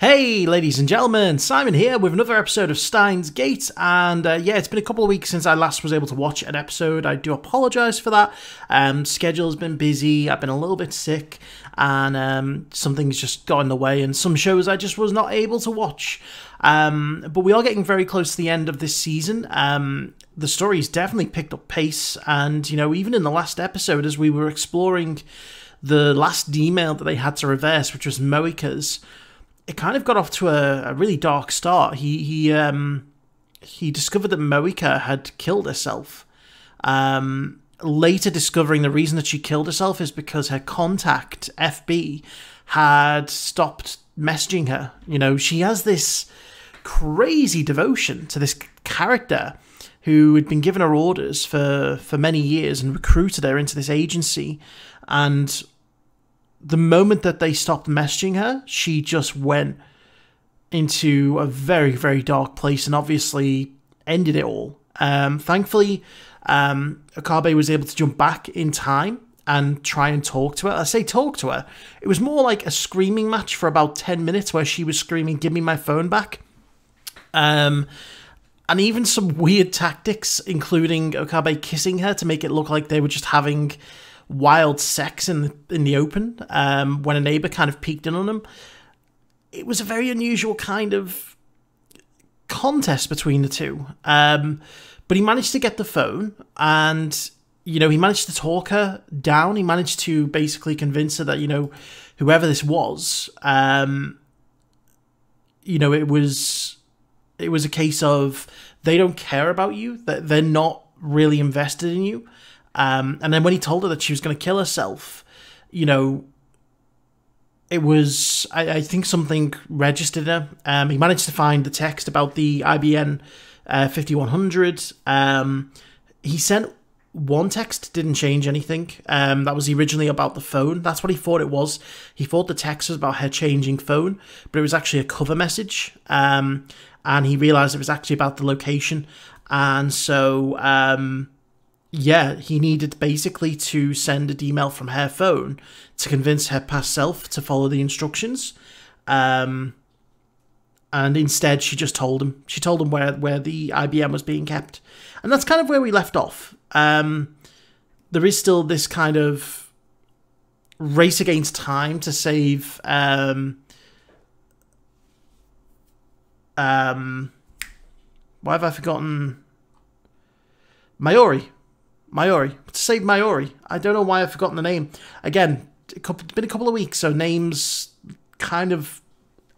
Hey, ladies and gentlemen, Simon here with another episode of Steins Gate. And uh, yeah, it's been a couple of weeks since I last was able to watch an episode. I do apologize for that. Um, schedule's been busy, I've been a little bit sick, and um, some things just got in the way, and some shows I just was not able to watch. Um, but we are getting very close to the end of this season. Um, the story's definitely picked up pace, and you know, even in the last episode, as we were exploring the last email that they had to reverse, which was Moeka's it kind of got off to a, a really dark start. He he um he discovered that Moeka had killed herself. Um, later discovering the reason that she killed herself is because her contact FB had stopped messaging her. You know, she has this crazy devotion to this character who had been given her orders for for many years and recruited her into this agency and the moment that they stopped messaging her, she just went into a very, very dark place and obviously ended it all. Um, thankfully, um, Okabe was able to jump back in time and try and talk to her. I say talk to her. It was more like a screaming match for about 10 minutes where she was screaming, Give me my phone back. Um, and even some weird tactics, including Okabe kissing her to make it look like they were just having wild sex in the, in the open um, when a neighbor kind of peeked in on him. It was a very unusual kind of contest between the two. Um, but he managed to get the phone and, you know, he managed to talk her down. He managed to basically convince her that, you know, whoever this was, um, you know, it was it was a case of they don't care about you, that they're not really invested in you. Um, and then when he told her that she was going to kill herself, you know, it was, I, I think something registered her. Um, he managed to find the text about the IBN uh, 5100. Um, he sent one text, didn't change anything. Um, that was originally about the phone. That's what he thought it was. He thought the text was about her changing phone, but it was actually a cover message. Um, and he realized it was actually about the location. And so, um, yeah, he needed basically to send an email from her phone to convince her past self to follow the instructions. Um, and instead, she just told him. She told him where, where the IBM was being kept. And that's kind of where we left off. Um, there is still this kind of race against time to save. Um, um, why have I forgotten? Mayuri. Mayuri. To save Mayuri, I don't know why I've forgotten the name. Again, it's been a couple of weeks, so names kind of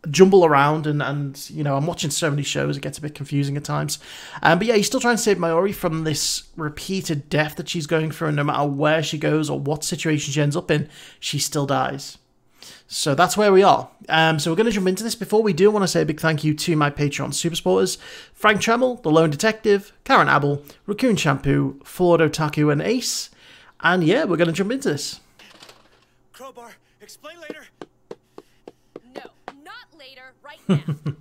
jumble around and, and you know, I'm watching so many shows, it gets a bit confusing at times. Um, but yeah, he's still trying to save Mayuri from this repeated death that she's going through, and no matter where she goes or what situation she ends up in, she still dies. So that's where we are. Um, so we're going to jump into this. Before we do, I want to say a big thank you to my Patreon super supporters Frank Tremel, The Lone Detective, Karen Abel, Rakoon Shampoo, Flawed Otaku, and Ace. And yeah, we're going to jump into this. Crowbar, explain later. No, not later, right now.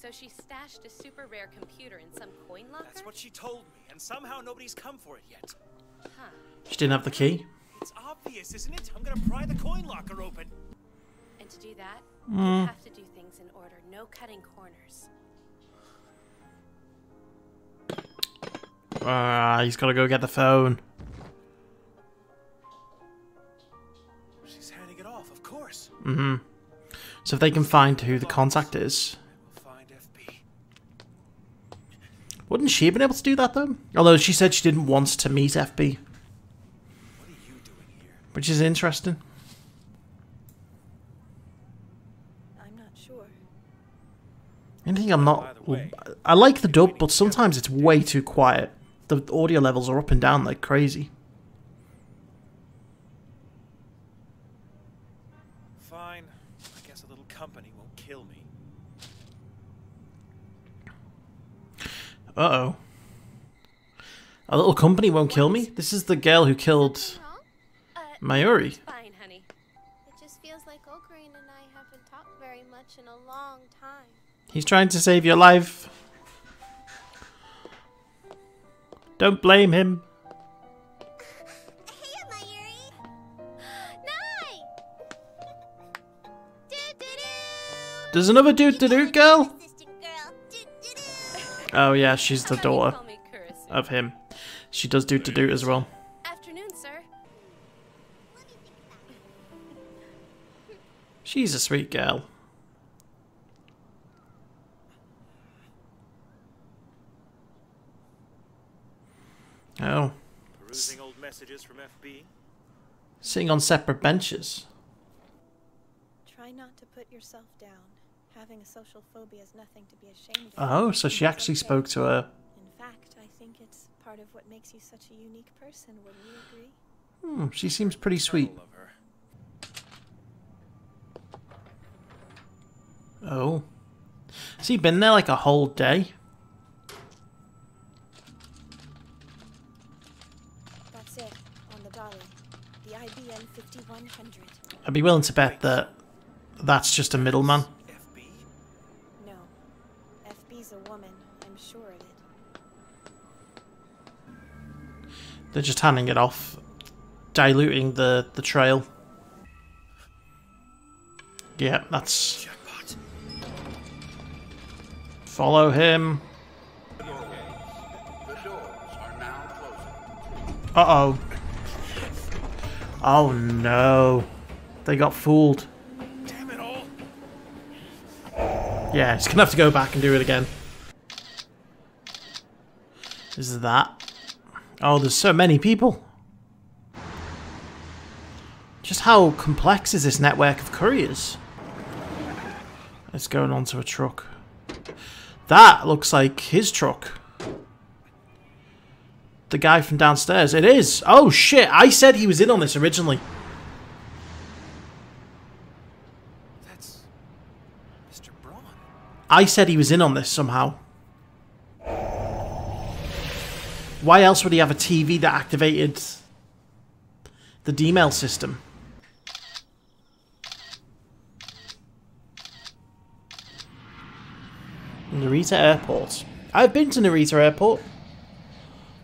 so she stashed a super rare computer in some coin locker? That's what she told me, and somehow nobody's come for it yet. Huh. She didn't have the key. It's obvious, isn't it? I'm gonna pry the coin locker open. And to do that, Mm. you have to do things in order, no cutting corners. Ah, he's got to go get the phone. She's handing it off, of course. hmm So if they can find who the contact is. We'll find FB. Wouldn't she have been able to do that though? Although she said she didn't want to meet FB, What are you doing here? Which is interesting. I'm not sure. I think I'm not. way, I like the dub, but sometimes it's way too quiet. The audio levels are up and down like crazy. Fine. I guess a little company won't kill me. Uh oh. A little company won't kill me? This is the girl who killed Wrong? Mayuri. Fine, honey. it just feels like Okarin and I haven't talked very much in a long time. He's trying to save your life. Don't blame him. Hey, Mayuri! Nae! There's another dude to do girl. Oh yeah, she's the daughter call me Kurisu. of him. She does do to do as well. She's a sweet girl. Oh, Perusing old messages from FB. sitting on separate benches. Try not to put yourself down. Having a social phobia is nothing to be ashamed of. Oh, so she actually okay. spoke to her. In fact, I think it's part of what makes you such a unique person. Wouldn't you agree? Hmm, she seems pretty sweet. I love her. Oh. Has he been there like a whole day? That's it. On the dollar. The IBM 5100. I'd be willing to bet that that's just a middleman. FB? No. FB's a woman. I'm sure of it. They're just handing it off, diluting the, the trail. Yeah, that's... Follow him. Uh-oh. Oh no. They got fooled. Damn it all. Yeah, it's gonna have to go back and do it again. Is that? Oh, there's so many people. Just how complex is this network of couriers? It's going onto a truck. That looks like his truck. The guy from downstairs. It is. Oh shit! I said he was in on this originally. That's Mr. Braun. I said he was in on this somehow. Why else would he have a TV that activated the D-mail system? Narita Airport. I've been to Narita Airport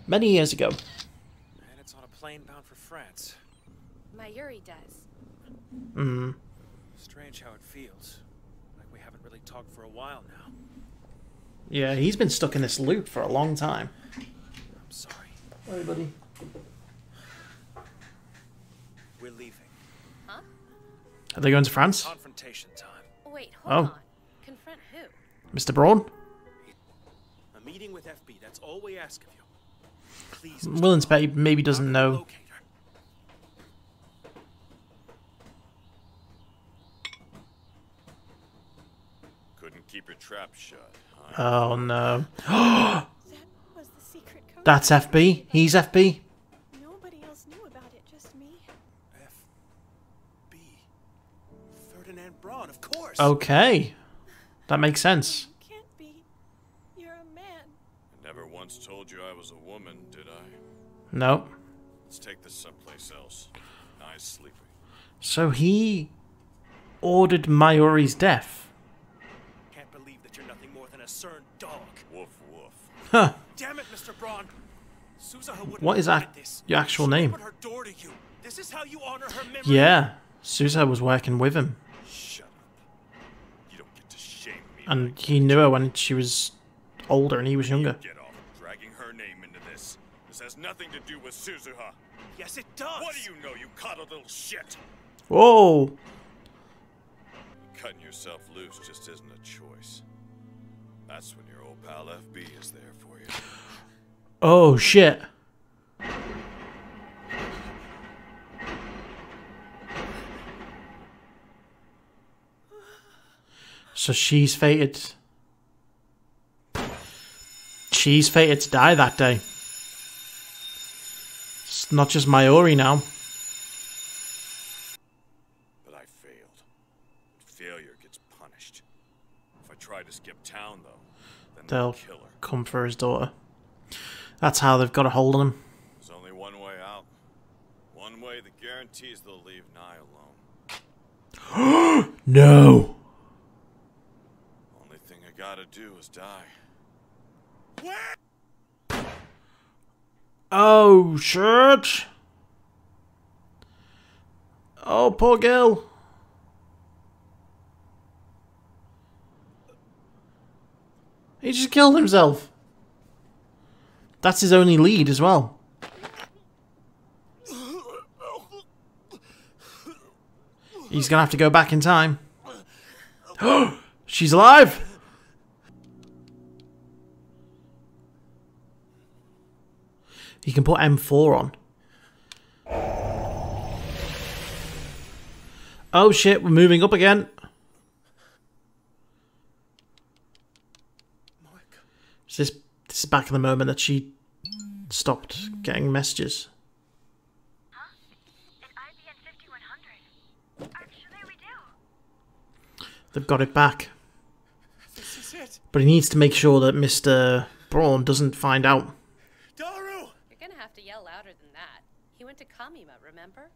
many years ago. And it's on a plane bound for France. Mayuri does. Mm. Strange how it feels. Like we haven't really talked for a while now. Yeah, he's been stuck in this loop for a long time. I'm sorry. Hey, buddy. We're leaving. Are they going to France? Confrontation time. Wait, hold Oh. on. Confront who? Mr. Braun? A meeting with FB. That's all we ask of you. Please. I'm Mr. willing to bet he Braun, maybe doesn't know. Couldn't keep your trap shut, huh? Oh no. That was the secret code. That's FB? He's FB? Nobody else knew about it, just me. FB. Ferdinand Braun, of course. Okay. That makes sense. You can't be. You're a man. I never once told you I was a woman, did I? No. Let's take this someplace else. Nice sleeping. So he ordered Mayuri's death. Can't believe that you're nothing more than a cern dog. Woof woof. Huh. Damn it, Mr. Braun. Suzuha What is that- this. your actual She name? her door to you. This is how you honor her memory. Yeah. Susa was working with him. And he knew her when she was older and he was younger. Get off dragging her name into this. This has nothing to do with Suzuha. Yes, it does. What do you know, you coddled little shit? Whoa! Cutting yourself loose just isn't a choice. That's when your old pal FB is there for you. Oh shit. So she's fated. She's fated to die that day. It's not just Mayuri now. But I failed. Failure gets punished. If I try to skip town, though, then They'll they'll kill her. come for his daughter. That's how they've got a hold on him. There's only one way out. One way that guarantees they'll leave Nae alone. No. Gotta do is die. Oh shit. Oh poor girl. He just killed himself. That's his only lead as well. He's gonna have to go back in time. She's alive! He can put M4 on. Oh shit, we're moving up again. Is this this is back in the moment that she stopped getting messages? An IBN 5100. Actually, we do. They've got it back. This is it. But he needs to make sure that Mr. Braun doesn't find out. Daru! You're gonna have to yell louder than that. He went to Kamima, remember?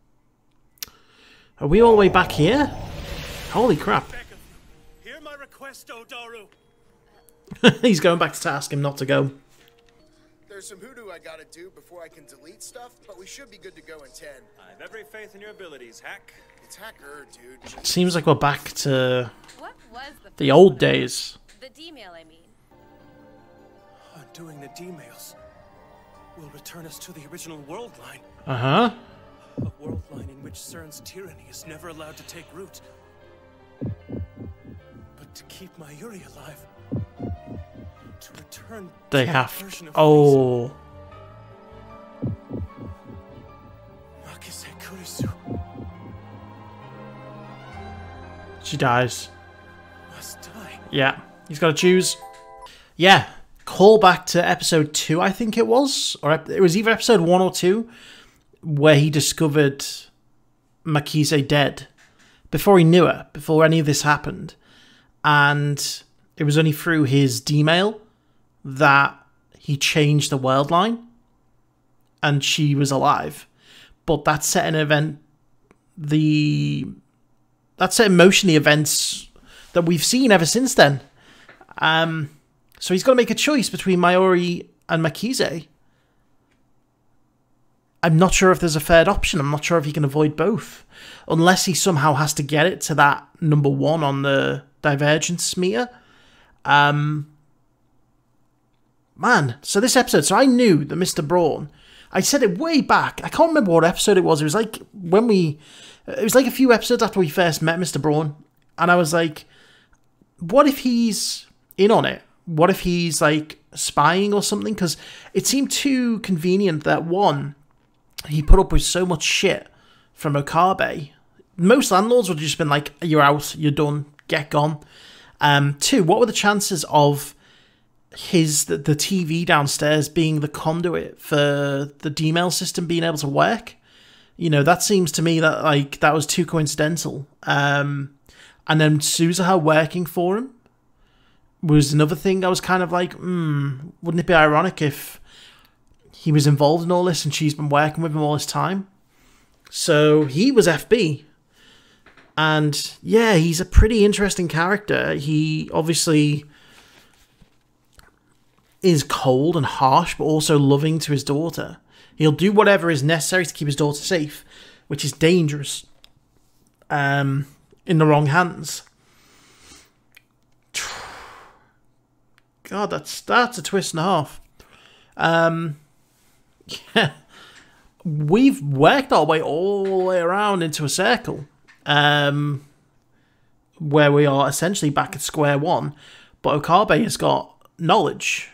Are we all the way back here? Holy crap. Beg of you. Hear my request, O Daru. He's going back to ask him not to go. There's some hoodoo I gotta do before I can delete stuff, but we should be good to go in 10. I have every faith in your abilities, Hack. It's hacker, dude. Seems like we're back to What was the the old days. The D-mail, I mean. Undoing the D-mails will return us to the original world line. Uh huh. A world line in which CERN's tyranny is never allowed to take root. But to keep Mayuri alive, to return They to have. version of Oh. Makise Kurisu She dies. must die. Yeah. He's got to choose. Yeah. Call back to episode two, I think it was. Or it was either episode one or two, where he discovered Makise dead. Before he knew her, before any of this happened. And it was only through his D-mail that he changed the world line. And she was alive. But that set an event the that set in motion the events that we've seen ever since then. Um, so he's got to make a choice between Mayuri and Makise. I'm not sure if there's a third option. I'm not sure if he can avoid both, unless he somehow has to get it to that number one on the divergence meter. Um, man, so this episode, so I knew that Mr. Braun. I said it way back. I can't remember what episode it was. It was like when we it was like a few episodes after we first met Mr. Braun, and I was like, what if he's in on it? What if he's like spying or something? Because it seemed too convenient that one, he put up with so much shit from Okabe. Most landlords would have just been like, you're out, you're done, get gone. Um, two, what were the chances of his the, the TV downstairs being the conduit for the D-mail system being able to work? you know that seems to me that like that was too coincidental um and then Suzuha working for him was another thing I was kind of like hmm wouldn't it be ironic if he was involved in all this and she's been working with him all this time? So he was FB and yeah he's a pretty interesting character. He obviously is cold and harsh but also loving to his daughter. He'll do whatever is necessary to keep his daughter safe, which is dangerous um, in the wrong hands. God, that's that's a twist and a half. Um, yeah, we've worked our way all the way around into a circle, um, where we are essentially back at square one. But Okabe has got knowledge,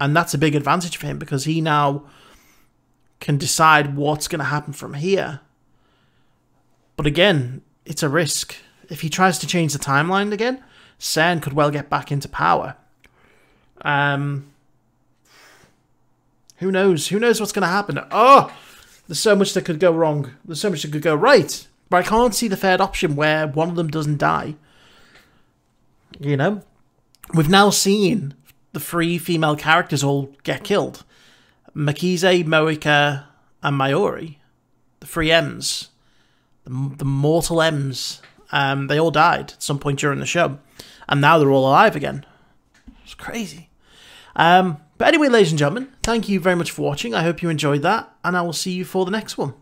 and that's a big advantage for him because he now can decide what's going to happen from here. But again, it's a risk. If he tries to change the timeline again, CERN could well get back into power. Um, who knows? Who knows what's going to happen? Oh, there's so much that could go wrong. There's so much that could go right. But I can't see the third option where one of them doesn't die. You know? We've now seen the three female characters all get killed. Makise, Moeka, and Mayuri, the three M's, the, the mortal M's, um, they all died at some point during the show, and now they're all alive again. It's crazy. Um, but anyway, ladies and gentlemen, thank you very much for watching. I hope you enjoyed that, and I will see you for the next one.